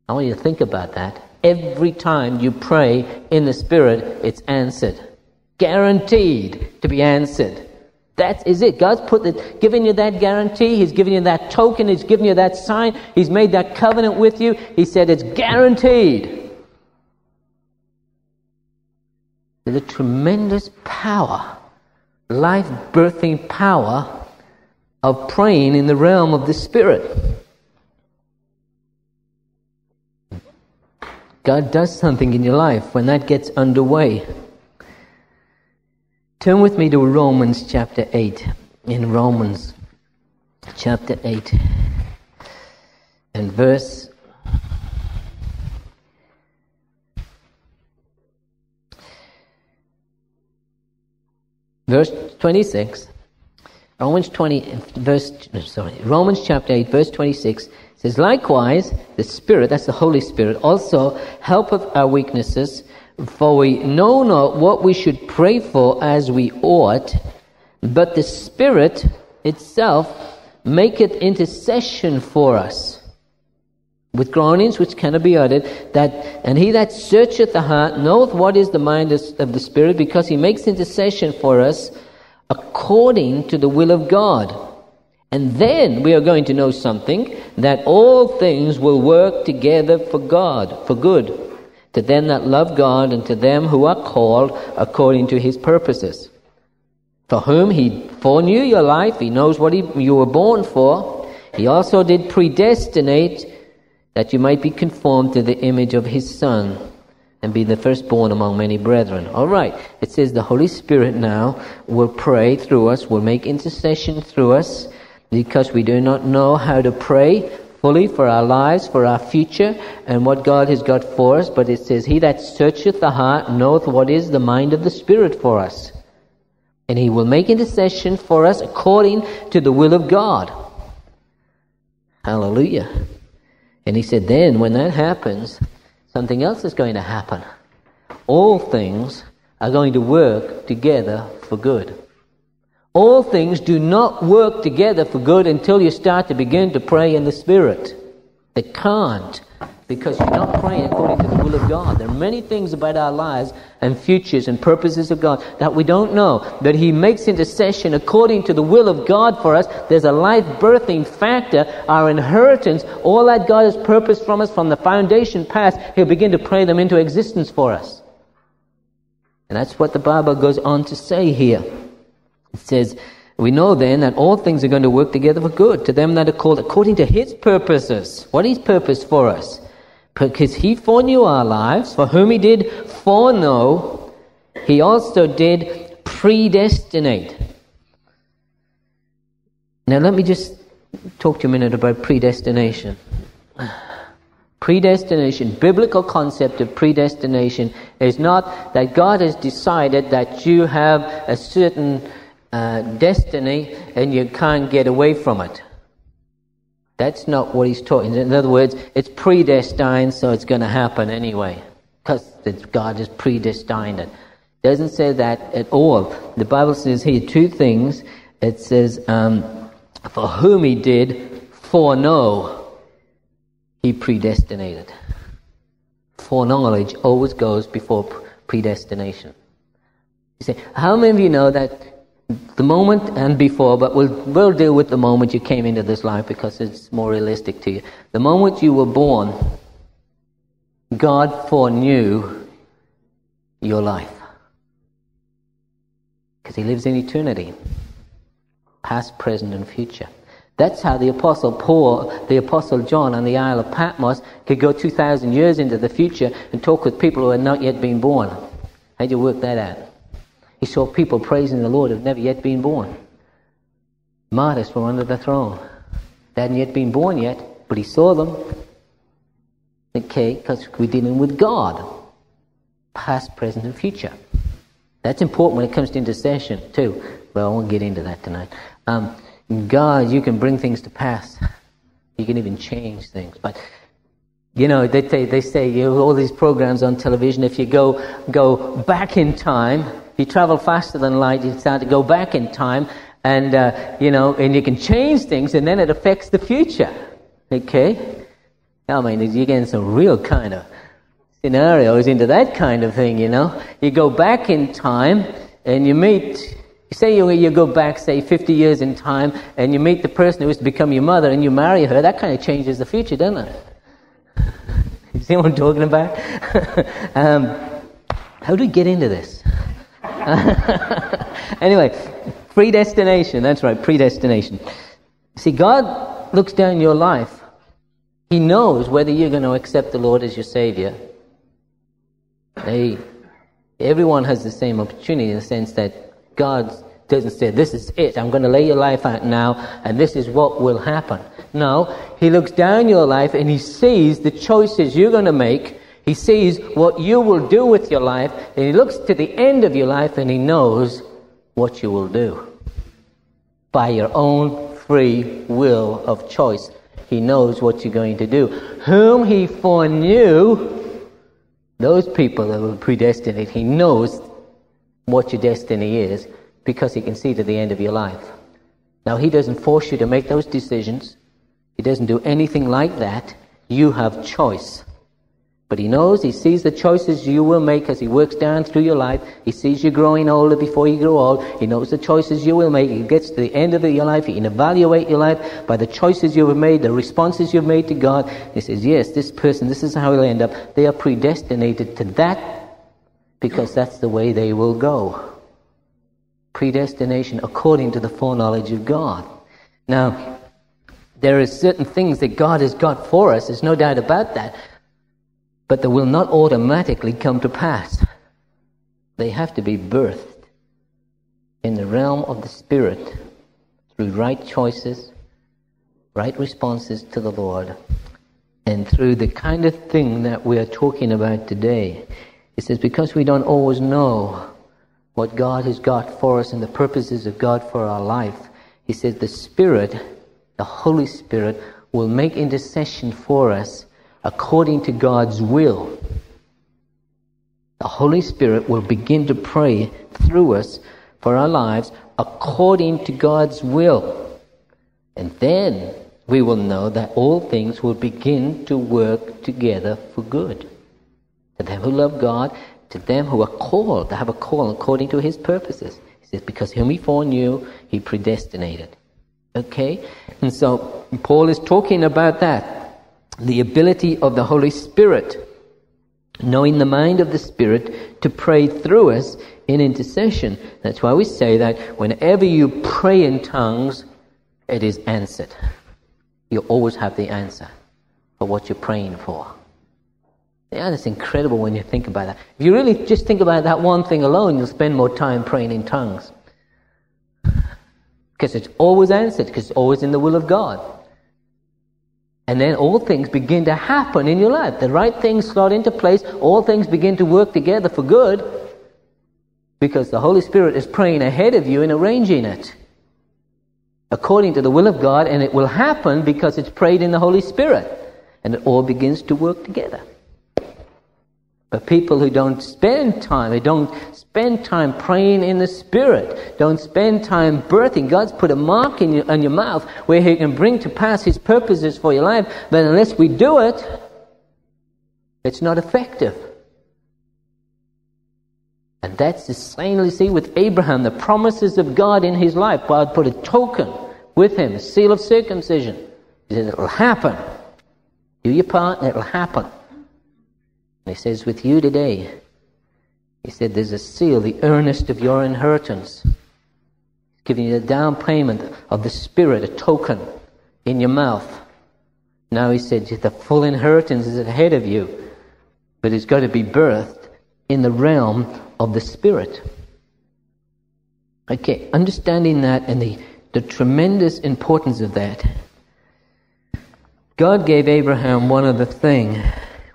I want you to think about that. Every time you pray in the Spirit, it's answered guaranteed to be answered. That is it. God's put the, given you that guarantee. He's given you that token. He's given you that sign. He's made that covenant with you. He said it's guaranteed. There's a tremendous power, life birthing power of praying in the realm of the Spirit. God does something in your life when that gets underway. Turn with me to Romans chapter 8. In Romans chapter 8 and verse verse 26 Romans 20 verse sorry Romans chapter 8 verse 26 says likewise the spirit that's the holy spirit also helpeth our weaknesses for we know not what we should pray for as we ought, but the Spirit itself maketh intercession for us with groanings which cannot be uttered that and he that searcheth the heart knoweth what is the mind of the spirit because he makes intercession for us according to the will of god. And then we are going to know something that all things will work together for god for good to them that love God and to them who are called according to his purposes. For whom he foreknew your life, he knows what he, you were born for. He also did predestinate that you might be conformed to the image of his Son and be the firstborn among many brethren. All right. It says the Holy Spirit now will pray through us, will make intercession through us because we do not know how to pray fully for our lives, for our future, and what God has got for us. But it says, He that searcheth the heart knoweth what is the mind of the Spirit for us. And He will make intercession for us according to the will of God. Hallelujah. And He said, then when that happens, something else is going to happen. All things are going to work together for good. All things do not work together for good until you start to begin to pray in the Spirit. They can't because you're not praying according to the will of God. There are many things about our lives and futures and purposes of God that we don't know. That He makes intercession according to the will of God for us. There's a life birthing factor, our inheritance, all that God has purposed from us from the foundation past, He'll begin to pray them into existence for us. And that's what the Bible goes on to say here. It says, We know then that all things are going to work together for good to them that are called according to His purposes. What His purpose for us? Because He foreknew our lives, for whom He did foreknow, He also did predestinate. Now, let me just talk to you a minute about predestination. Predestination, biblical concept of predestination, is not that God has decided that you have a certain uh, destiny and you can't get away from it. That's not what he's talking. In other words, it's predestined, so it's going to happen anyway, because God has predestined it. Doesn't say that at all. The Bible says here two things. It says, um, "For whom He did foreknow, He predestinated." Foreknowledge always goes before predestination. You say, how many of you know that the moment and before, but we'll, we'll deal with the moment you came into this life because it's more realistic to you. The moment you were born, God foreknew your life. Because He lives in eternity past, present, and future. That's how the Apostle Paul, the Apostle John on the Isle of Patmos could go 2,000 years into the future and talk with people who had not yet been born. How'd you work that out? He saw people praising the Lord who had never yet been born. Martyrs were under the throne. They hadn't yet been born yet, but he saw them. Okay, because we're dealing with God. Past, present, and future. That's important when it comes to intercession, too. But I won't get into that tonight. Um, God, you can bring things to pass. You can even change things. But you know, they say, they say you know, all these programs on television, if you go, go back in time, you travel faster than light, you start to go back in time, and, uh, you know, and you can change things, and then it affects the future. Okay? I mean, you're getting some real kind of scenarios into that kind of thing, you know. You go back in time, and you meet, say you, you go back, say, 50 years in time, and you meet the person who is to become your mother, and you marry her, that kind of changes the future, doesn't it? you see what I'm talking about? um, how do we get into this? anyway, predestination. That's right, predestination. See, God looks down your life. He knows whether you're going to accept the Lord as your Savior. They, everyone has the same opportunity in the sense that God doesn't say, This is it. I'm going to lay your life out now, and this is what will happen. No, He looks down your life and He sees the choices you're going to make he sees what you will do with your life, and he looks to the end of your life and he knows what you will do. By your own free will of choice, he knows what you're going to do. Whom he foreknew, those people that were predestined, he knows what your destiny is because he can see to the end of your life. Now, he doesn't force you to make those decisions. He doesn't do anything like that. You have choice. But he knows, he sees the choices you will make as he works down through your life. He sees you growing older before you grow old. He knows the choices you will make. He gets to the end of your life. He can evaluate your life by the choices you have made, the responses you've made to God. He says, yes, this person, this is how he'll end up. They are predestinated to that because that's the way they will go. Predestination according to the foreknowledge of God. Now, There are certain things that God has got for us, there's no doubt about that, but they will not automatically come to pass. They have to be birthed in the realm of the Spirit through right choices, right responses to the Lord, and through the kind of thing that we're talking about today. It says, because we don't always know what God has got for us and the purposes of God for our life, He says, the Spirit the Holy Spirit will make intercession for us according to God's will. The Holy Spirit will begin to pray through us for our lives according to God's will. And then we will know that all things will begin to work together for good. To them who love God, to them who are called, to have a call according to his purposes. He says, because whom he foreknew, he predestinated. Okay? And so Paul is talking about that the ability of the Holy Spirit, knowing the mind of the Spirit, to pray through us in intercession. That's why we say that whenever you pray in tongues, it is answered. You always have the answer for what you're praying for. Yeah, that's incredible when you think about that. If you really just think about that one thing alone, you'll spend more time praying in tongues. Because it's always answered, because it's always in the will of God. And then all things begin to happen in your life. The right things slot into place, all things begin to work together for good, because the Holy Spirit is praying ahead of you and arranging it according to the will of God, and it will happen because it's prayed in the Holy Spirit. And it all begins to work together. But people who don't spend time, they don't spend time praying in the Spirit, don't spend time birthing. God's put a mark in your, in your mouth where He can bring to pass His purposes for your life. But unless we do it, it's not effective. And that's the same we see with Abraham, the promises of God in his life. God put a token with him, a seal of circumcision. He said, It'll happen. Do your part and it'll happen. He says, With you today, he said, There's a seal, the earnest of your inheritance. Giving you the down payment of the Spirit, a token in your mouth. Now he said, The full inheritance is ahead of you, but it's got to be birthed in the realm of the Spirit. Okay, understanding that and the, the tremendous importance of that. God gave Abraham one other thing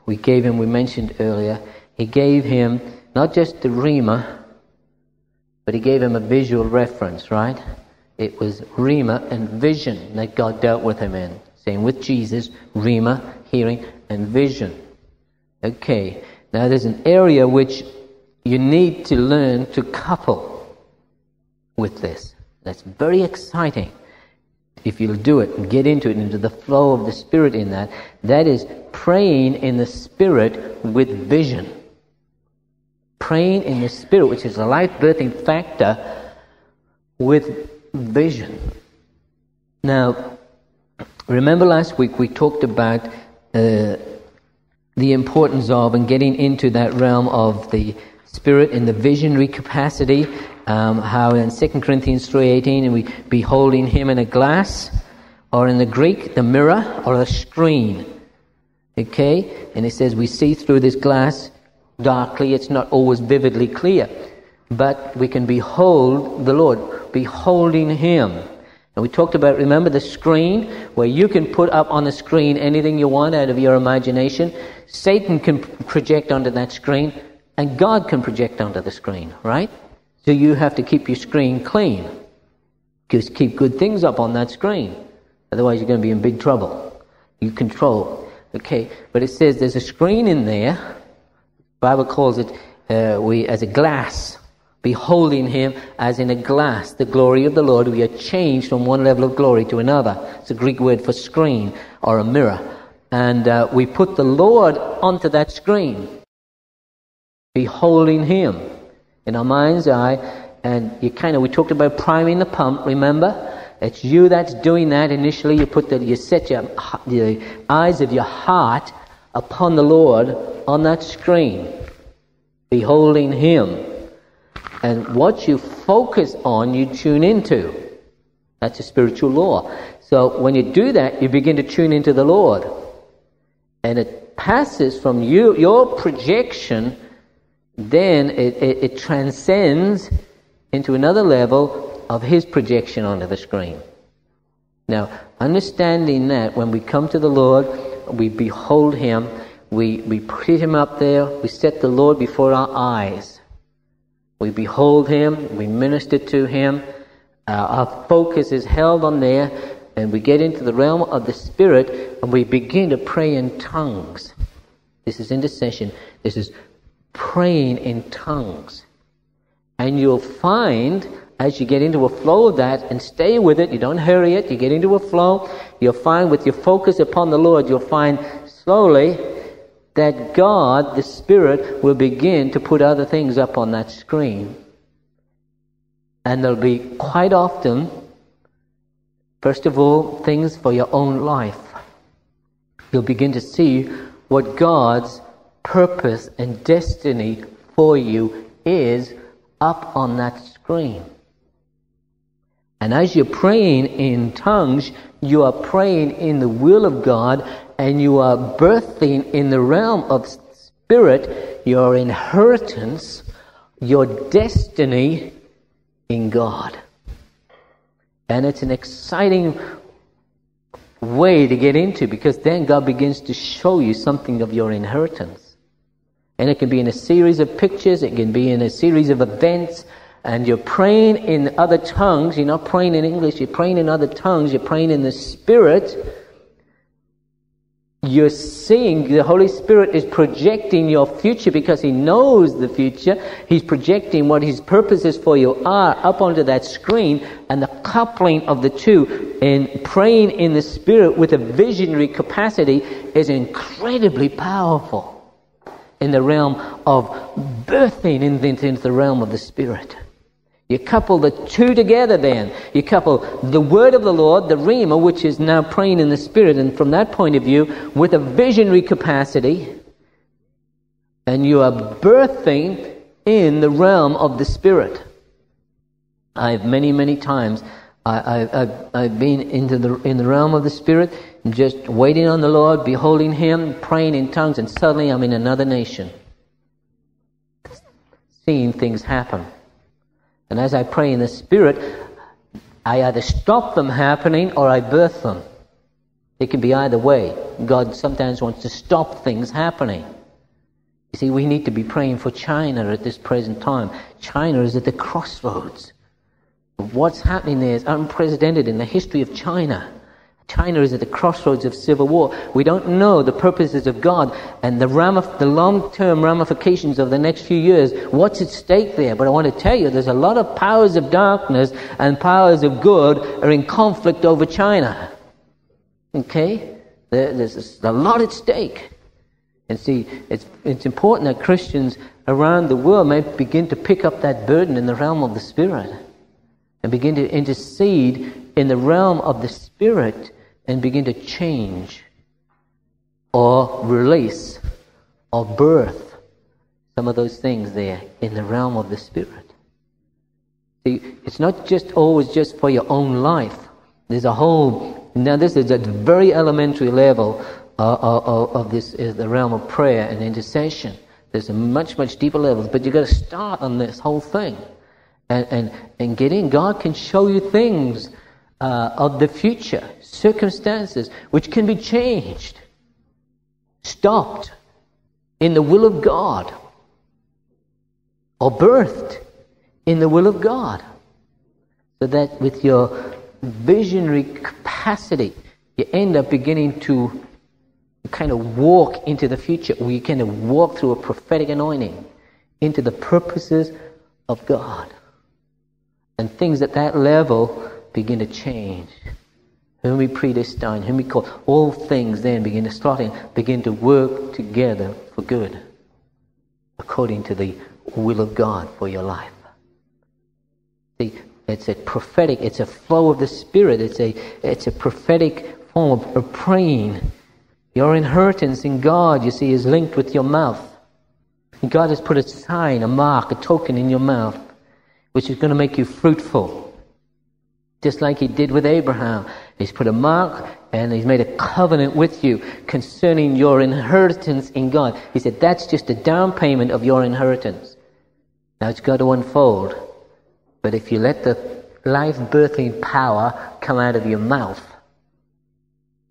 we gave him, we mentioned earlier, he gave him not just the Rhema, but he gave him a visual reference, right? It was Rhema and vision that God dealt with him in. Same with Jesus, Rhema, hearing, and vision. Okay, now there's an area which you need to learn to couple with this. That's very exciting if you'll do it and get into it, into the flow of the Spirit in that, that is praying in the Spirit with vision. Praying in the Spirit, which is a life birthing factor, with vision. Now, remember last week we talked about uh, the importance of and getting into that realm of the Spirit in the visionary capacity um, how in 2 Corinthians 3.18, and we beholding him in a glass, or in the Greek, the mirror, or a screen. Okay? And it says we see through this glass darkly, it's not always vividly clear. But we can behold the Lord, beholding him. And we talked about, remember the screen, where you can put up on the screen anything you want out of your imagination. Satan can project onto that screen, and God can project onto the screen, right? So you have to keep your screen clean. Just keep good things up on that screen. Otherwise, you're going to be in big trouble. You control. Okay, but it says there's a screen in there. The Bible calls it uh, we as a glass, beholding Him as in a glass, the glory of the Lord. We are changed from one level of glory to another. It's a Greek word for screen or a mirror, and uh, we put the Lord onto that screen, beholding Him in our mind's eye. And you kind of, we talked about priming the pump, remember? It's you that's doing that initially. You put the, you set your, the eyes of your heart upon the Lord on that screen, beholding Him. And what you focus on, you tune into. That's a spiritual law. So when you do that, you begin to tune into the Lord. And it passes from you, your projection, then it, it, it transcends into another level of His projection onto the screen. Now, understanding that when we come to the Lord, we behold Him, we, we put Him up there, we set the Lord before our eyes. We behold Him, we minister to Him, uh, our focus is held on there, and we get into the realm of the Spirit and we begin to pray in tongues. This is intercession. This is praying in tongues. And you'll find as you get into a flow of that and stay with it, you don't hurry it, you get into a flow, you'll find with your focus upon the Lord, you'll find slowly that God, the Spirit, will begin to put other things up on that screen. And there'll be quite often, first of all, things for your own life. You'll begin to see what God's purpose and destiny for you is up on that screen. And as you're praying in tongues, you are praying in the will of God and you are birthing in the realm of spirit your inheritance, your destiny in God. And it's an exciting way to get into because then God begins to show you something of your inheritance. And it can be in a series of pictures, it can be in a series of events, and you're praying in other tongues. You're not praying in English, you're praying in other tongues, you're praying in the Spirit you're seeing the Holy Spirit is projecting your future because He knows the future. He's projecting what His purposes for you are up onto that screen, and the coupling of the two in praying in the Spirit with a visionary capacity is incredibly powerful in the realm of birthing into the realm of the Spirit. You couple the two together then. You couple the word of the Lord, the Rhema, which is now praying in the Spirit, and from that point of view, with a visionary capacity, and you are birthing in the realm of the Spirit. I've many, many times I, have I've been into the, in the realm of the Spirit, just waiting on the Lord, beholding Him, praying in tongues, and suddenly I'm in another nation. Seeing things happen. And as I pray in the Spirit, I either stop them happening or I birth them. It can be either way. God sometimes wants to stop things happening. You see, we need to be praying for China at this present time. China is at the crossroads. What's happening there is unprecedented in the history of China. China is at the crossroads of civil war. We don't know the purposes of God and the, ramif- the long-term ramifications of the next few years. What's at stake there? But I want to tell you, there's a lot of powers of darkness and powers of good are in conflict over China. Okay? There, there's a lot at stake. And see, it's, it's important that Christians around the world may begin to pick up that burden in the realm of the Spirit and begin to intercede in the realm of the Spirit and begin to change or release or birth some of those things there in the realm of the Spirit. See, it's not just always just for your own life. There's a whole, now this is a very elementary level uh, of, uh, uh, of this, is the realm of prayer and intercession. There's a much, much deeper level, but you've got to start on this whole thing and, and, and get in. God can show you things uh, of the future, circumstances which can be changed, stopped in the will of God, or birthed in the will of God. So that with your visionary capacity, you end up beginning to kind of walk into the future, or you kind of walk through a prophetic anointing into the purposes of God. And things at that level begin to change. Whom we predestined, whom we call, all things then begin to start and begin to work together for good, according to the will of God for your life. See, it's a prophetic, it's a flow of the Spirit, it's a, it's a prophetic form of, of praying. Your inheritance in God, you see, is linked with your mouth. God has put a sign, a mark, a token in your mouth, which is going to make you fruitful just like he did with Abraham. He's put a mark and he's made a covenant with you concerning your inheritance in God. He said that's just a down payment of your inheritance. Now it's got to unfold. But if you let the life birthing power come out of your mouth,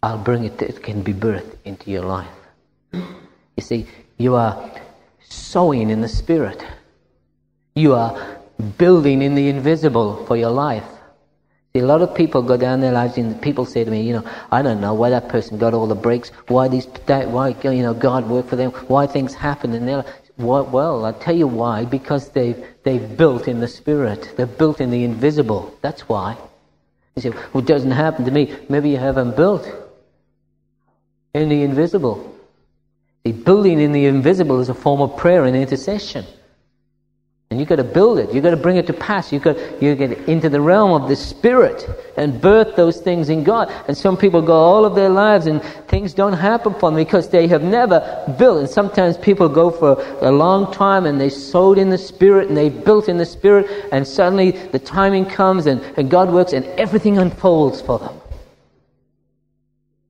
I'll bring it, it can be birthed into your life. You see, you are sowing in the Spirit. You are building in the invisible for your life. See, a lot of people go down their lives and people say to me, you know, I don't know why that person got all the breaks, why these, that, why, you know, God worked for them, why things happen in their life. Well, I'll tell you why. Because they've, they've built in the Spirit. They're built in the invisible. That's why. You say, well, it doesn't happen to me. Maybe you haven't built in the invisible. The building in the invisible is a form of prayer and intercession. And you've got to build it. You've got to bring it to pass. You've got you get into the realm of the Spirit and birth those things in God. And some people go all of their lives and things don't happen for them because they have never built. And sometimes people go for a long time and they sowed in the Spirit and they built in the Spirit and suddenly the timing comes and, and God works and everything unfolds for them.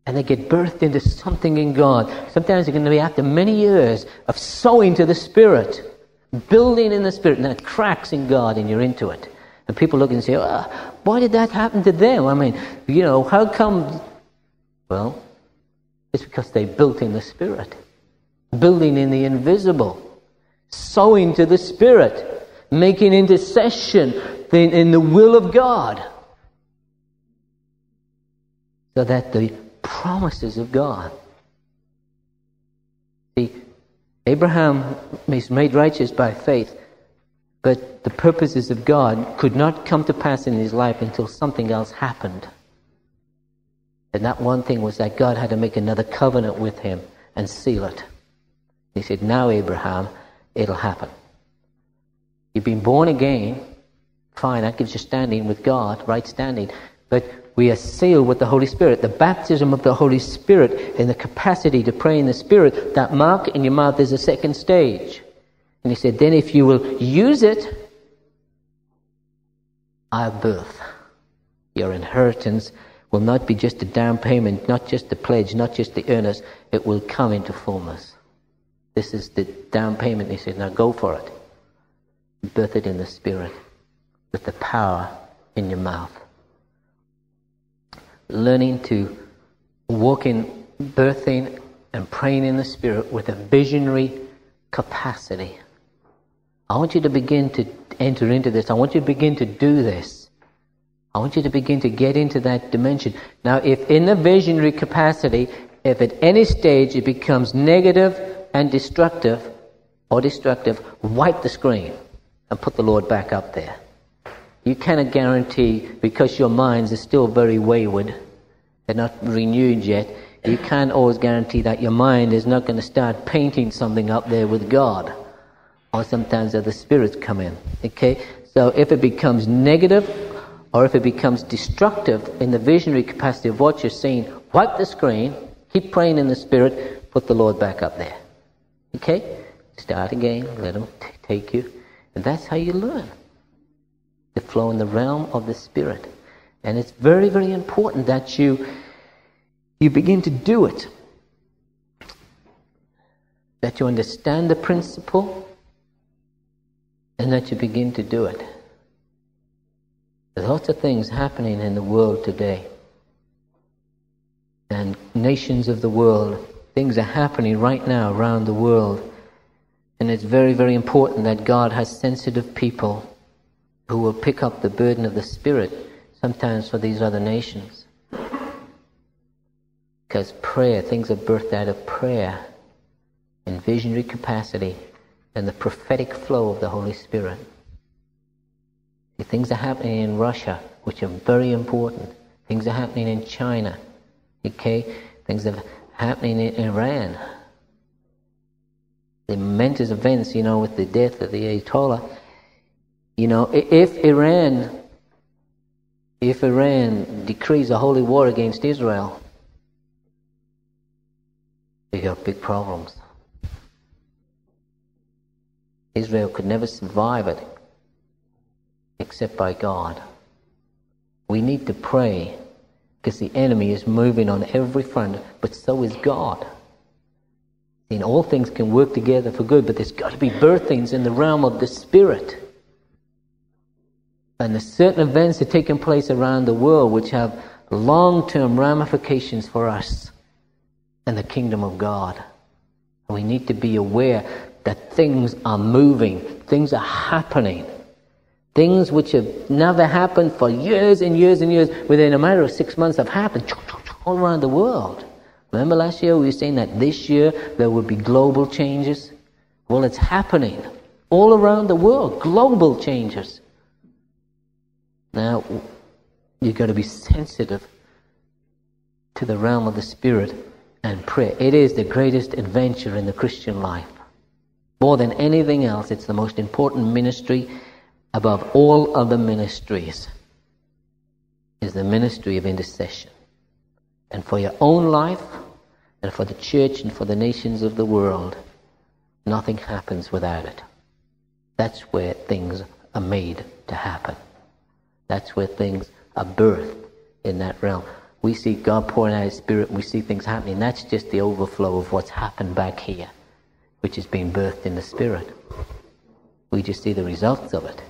And they get birthed into something in God. Sometimes it's going to be after many years of sowing to the Spirit building in the Spirit, and then cracks in God, and you're into it. And people look and say, oh, why did that happen to them? I mean, you know, how come? Well, it's because they built in the Spirit, building in the invisible, sowing to the Spirit, making intercession in, in the will of God, so that the promises of God. See, Abraham is made righteous by faith, but the purposes of God could not come to pass in his life until something else happened. And that one thing was that God had to make another covenant with him and seal it. He said, Now, Abraham, it'll happen. You've been born again. Fine, that gives you standing with God, right standing. But we are sealed with the Holy Spirit. The baptism of the Holy Spirit and the capacity to pray in the Spirit, that mark in your mouth is a second stage. And he said, then if you will use it, our birth, your inheritance, will not be just a down payment, not just the pledge, not just the earnest, it will come into fullness. This is the down payment. He said, now go for it. Birth it in the Spirit with the power in your mouth learning to walk in birthing and praying in the Spirit with a visionary capacity. I want you to begin to enter into this. I want you to begin to do this. I want you to begin to get into that dimension. Now, if in the visionary capacity, if at any stage it becomes negative and destructive or destructive, wipe the screen and put the Lord back up there. You cannot guarantee, because your minds are still very wayward, they're not renewed yet, you can't always guarantee that your mind is not going to start painting something up there with God. Or sometimes other spirits come in. Okay? So if it becomes negative or if it becomes destructive in the visionary capacity of what you're seeing, wipe the screen, keep praying in the spirit, put the Lord back up there. Okay? Start again, let Him t- take you. And that's how you learn to flow in the realm of the Spirit. And it's very, very important that you, you begin to do it. That you understand the principle and that you begin to do it. There's lots of things happening in the world today. And nations of the world, things are happening right now around the world. And it's very, very important that God has sensitive people who will pick up the burden of the Spirit sometimes for these other nations. Because prayer, things are birthed out of prayer in visionary capacity and the prophetic flow of the Holy Spirit. See, things are happening in Russia, which are very important. Things are happening in China. Okay? Things are happening in Iran. The momentous events, you know, with the death of the Ayatollah you know, if Iran, if Iran decrees a holy war against Israel, they got big problems. Israel could never survive it except by God. We need to pray because the enemy is moving on every front, but so is God. And all things can work together for good, but there's got to be birthings in the realm of the Spirit. And certain events are taking place around the world which have long term ramifications for us and the kingdom of God. We need to be aware that things are moving, things are happening. Things which have never happened for years and years and years, within a matter of six months, have happened all around the world. Remember last year we were saying that this year there would be global changes? Well, it's happening all around the world, global changes. Now, you've got to be sensitive to the realm of the Spirit and prayer. It is the greatest adventure in the Christian life. More than anything else, it's the most important ministry above all other ministries is the ministry of intercession. And for your own life, and for the church, and for the nations of the world, nothing happens without it. That's where things are made to happen. That's where things are birthed in that realm. We see God pouring out His Spirit, and we see things happening. That's just the overflow of what's happened back here, which is being birthed in the Spirit. We just see the results of it.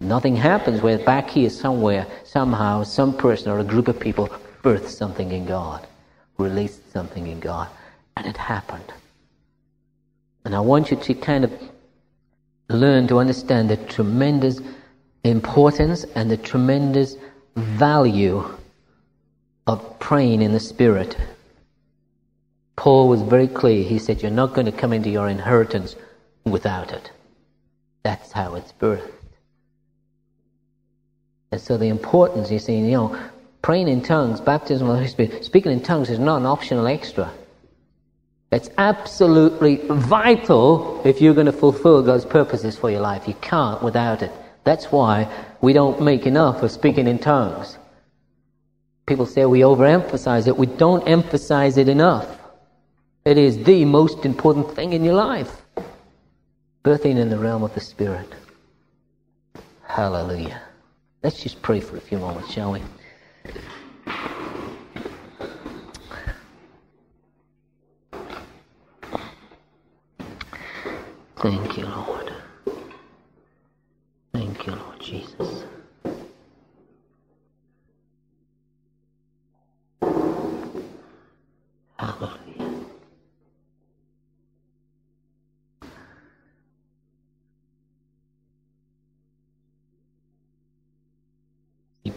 Nothing happens where back here somewhere, somehow, some person or a group of people birthed something in God, released something in God, and it happened. And I want you to kind of learn to understand the tremendous importance and the tremendous value of praying in the Spirit. Paul was very clear. He said, You're not going to come into your inheritance without it. That's how it's birthed. And so the importance, you see, you know, praying in tongues, baptism of the Holy Spirit, speaking in tongues is not an optional extra. It's absolutely vital if you're going to fulfill God's purposes for your life. You can't without it. That's why we don't make enough of speaking in tongues. People say we overemphasize it. We don't emphasize it enough. It is the most important thing in your life. Birthing in the realm of the Spirit. Hallelujah. Let's just pray for a few moments, shall we? Thank you, Lord. Thank you, Lord Jesus. Hallelujah.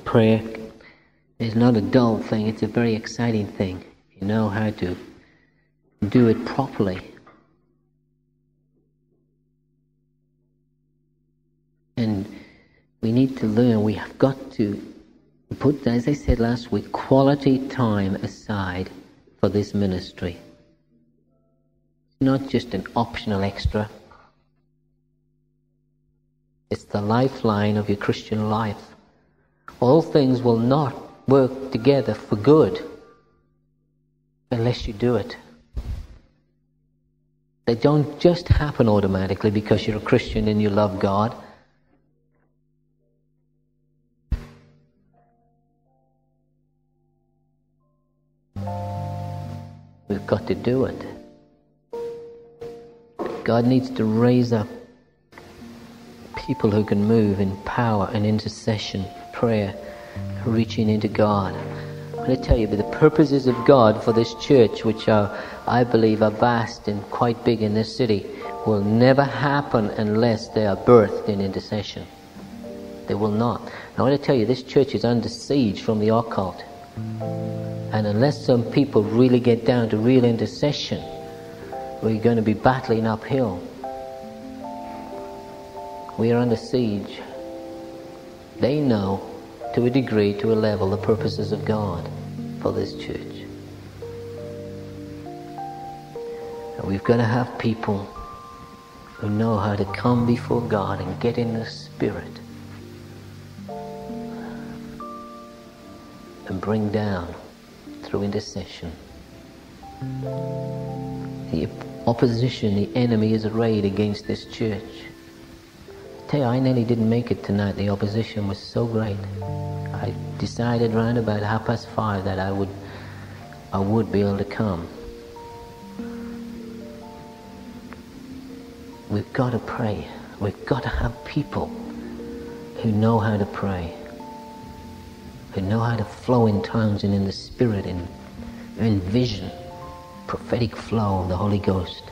Prayer is not a dull thing, it's a very exciting thing. You know how to do it properly. To learn, we have got to put, as I said last week, quality time aside for this ministry. It's not just an optional extra, it's the lifeline of your Christian life. All things will not work together for good unless you do it. They don't just happen automatically because you're a Christian and you love God. We've got to do it. God needs to raise up people who can move in power and intercession, prayer, reaching into God. I'm going to tell you, the purposes of God for this church, which are, I believe, are vast and quite big in this city, will never happen unless they are birthed in intercession. They will not. I want to tell you, this church is under siege from the occult. And unless some people really get down to real intercession, we're going to be battling uphill. We are under siege. They know to a degree, to a level, the purposes of God for this church. And we've got to have people who know how to come before God and get in the Spirit and bring down through intercession. The opposition, the enemy is arrayed against this church. I tell you, I nearly didn't make it tonight. The opposition was so great. I decided round about half past five that I would, I would be able to come. We've got to pray. We've got to have people who know how to pray, who know how to flow in tongues and in the Spirit and in vision, prophetic flow of the Holy Ghost,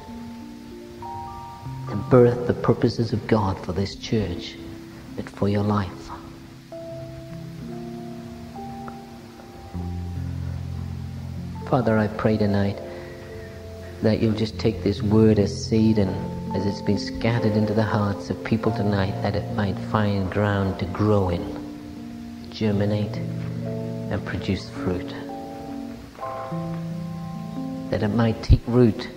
to birth the purposes of God for this church and for your life. Father, I pray tonight that you'll just take this word as seed and as it's been scattered into the hearts of people tonight, that it might find ground to grow in, germinate, and produce fruit. That it might take root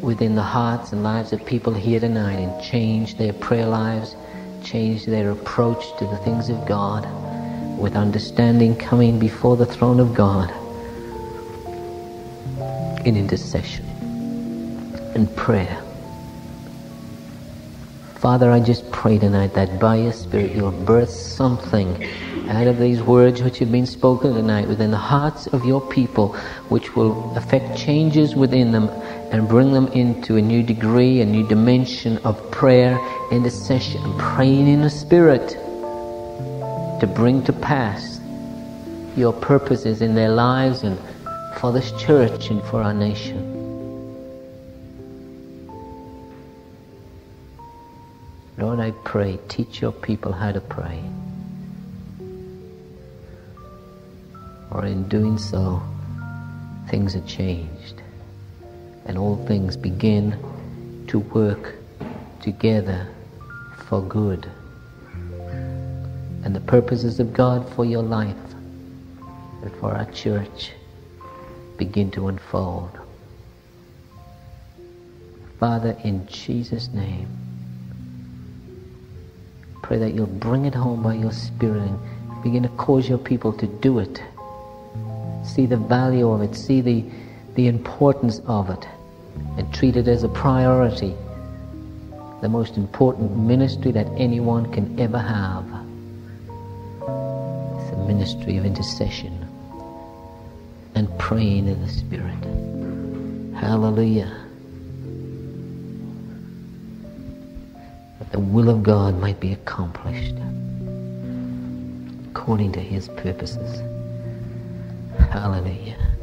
within the hearts and lives of people here tonight and change their prayer lives, change their approach to the things of God, with understanding coming before the throne of God in intercession and prayer Father, I just pray tonight that by your Spirit you'll birth something out of these words which have been spoken tonight within the hearts of your people, which will affect changes within them and bring them into a new degree, a new dimension of prayer, intercession, praying in the Spirit to bring to pass your purposes in their lives and for this church and for our nation. Lord, I pray, teach your people how to pray. Or in doing so, things are changed. And all things begin to work together for good. And the purposes of God for your life and for our church begin to unfold. Father, in Jesus' name, Pray that you'll bring it home by your Spirit and begin to cause your people to do it. See the value of it, see the, the importance of it, and treat it as a priority. The most important ministry that anyone can ever have. It's the ministry of intercession and praying in the Spirit. Hallelujah. The will of God might be accomplished according to his purposes. Hallelujah.